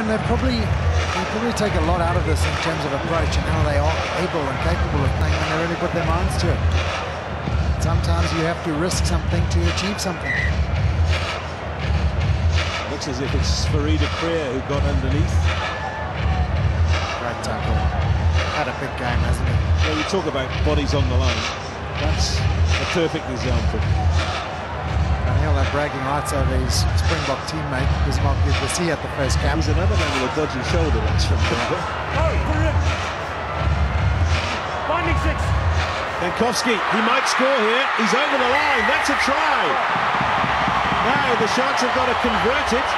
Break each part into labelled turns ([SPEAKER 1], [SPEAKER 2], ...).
[SPEAKER 1] And they probably they probably take a lot out of this in terms of approach and how they are able and capable of playing when they really put their minds to it. Sometimes you have to risk something to achieve something.
[SPEAKER 2] Looks as if it's Farida Krier who got underneath.
[SPEAKER 1] Great tackle. Had a big game, hasn't he?
[SPEAKER 2] Well, you talk about bodies on the line. That's a perfect example.
[SPEAKER 1] And he'll have bragging rights over his Springbok teammate, Bismarck Du Plessis at the first camp.
[SPEAKER 2] He's another man with a dodgy shoulder, that's from Denver.
[SPEAKER 3] Oh, Finding six.
[SPEAKER 2] Kankowski, he might score here. He's over the line. That's a try. Now the Sharks have got to convert it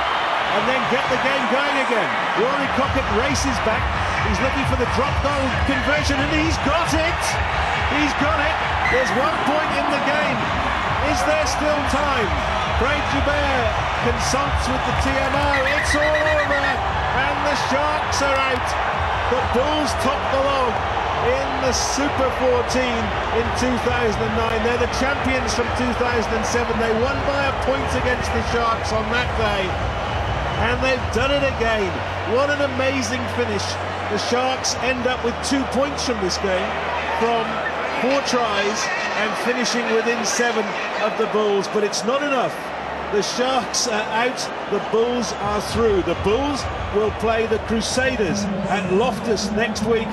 [SPEAKER 2] and then get the game going again. Rory Kockott races back. He's looking for the drop goal conversion and he's got it. He's got it. There's one point in the game. Is there still time? Craig Joubert consults with the TMO. It's all over and the Sharks are out. The Bulls top the log in the Super 14 in 2009. They're the champions from 2007. They won by a point against the Sharks on that day. And they've done it again. What an amazing finish. The Sharks end up with two points from this game from four tries and finishing within seven of the Bulls. But it's not enough. The Sharks are out, the Bulls are through. The Bulls will play the Crusaders at Loftus next week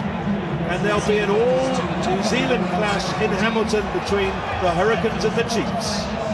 [SPEAKER 2] and there'll be an all New Zealand clash in Hamilton between the Hurricanes and the Chiefs.